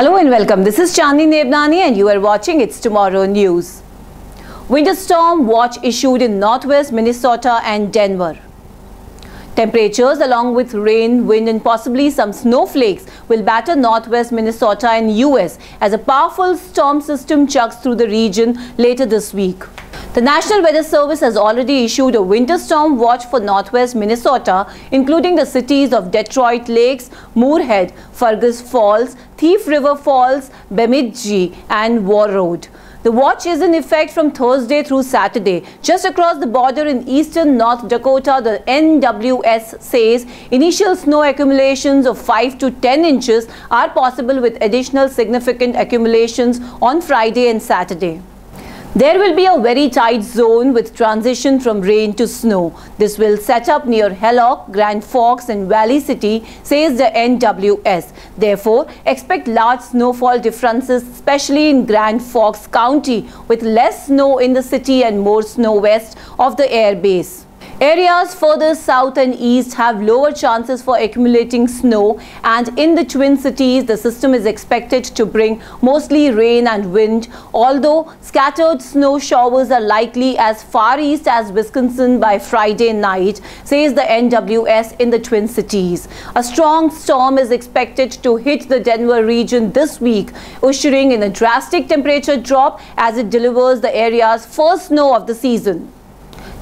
Hello and welcome. This is Chandni Nebnani and you are watching It's Tomorrow News. Winter storm watch issued in northwest Minnesota and Denver. Temperatures along with rain, wind and possibly some snowflakes will batter northwest Minnesota and US as a powerful storm system chugs through the region later this week. The National Weather Service has already issued a winter storm watch for northwest Minnesota, including the cities of Detroit Lakes, Moorhead, Fergus Falls, Thief River Falls, Bemidji, and Warroad. The watch is in effect from Thursday through Saturday. Just across the border in eastern North Dakota, the NWS says initial snow accumulations of 5 to 10 inches are possible with additional significant accumulations on Friday and Saturday. There will be a very tight zone with transition from rain to snow. This will set up near Hallock, Grand Forks and Valley City, says the NWS. Therefore, expect large snowfall differences, especially in Grand Forks County, with less snow in the city and more snow west of the air base. Areas further south and east have lower chances for accumulating snow and in the Twin Cities the system is expected to bring mostly rain and wind although scattered snow showers are likely as far east as Wisconsin by Friday night says the NWS in the Twin Cities. A strong storm is expected to hit the Denver region this week ushering in a drastic temperature drop as it delivers the area's first snow of the season.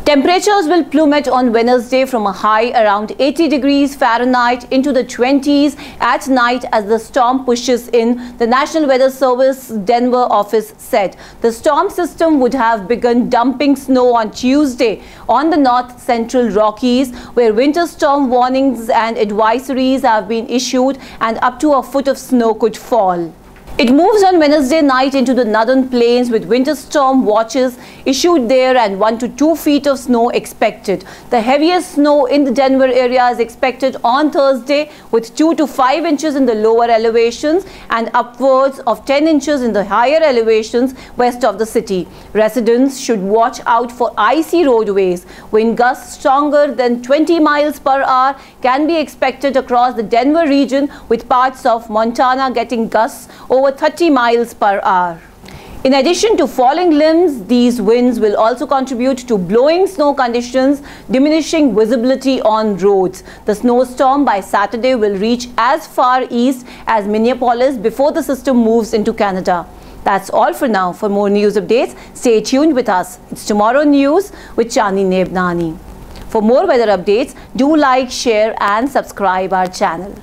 Temperatures will plummet on Wednesday from a high around 80 degrees Fahrenheit into the 20s at night as the storm pushes in, the National Weather Service Denver office said. The storm system would have begun dumping snow on Tuesday on the north central Rockies where winter storm warnings and advisories have been issued and up to a foot of snow could fall. It moves on Wednesday night into the northern plains with winter storm watches issued there and 1 to 2 feet of snow expected. The heaviest snow in the Denver area is expected on Thursday with 2 to 5 inches in the lower elevations and upwards of 10 inches in the higher elevations west of the city. Residents should watch out for icy roadways. Wind gusts stronger than 20 miles per hour can be expected across the Denver region with parts of Montana getting gusts over over 30 miles per hour. In addition to falling limbs, these winds will also contribute to blowing snow conditions, diminishing visibility on roads. The snowstorm by Saturday will reach as far east as Minneapolis before the system moves into Canada. That's all for now. For more news updates, stay tuned with us. It's Tomorrow News with Chandni Nebnani. For more weather updates, do like, share and subscribe our channel.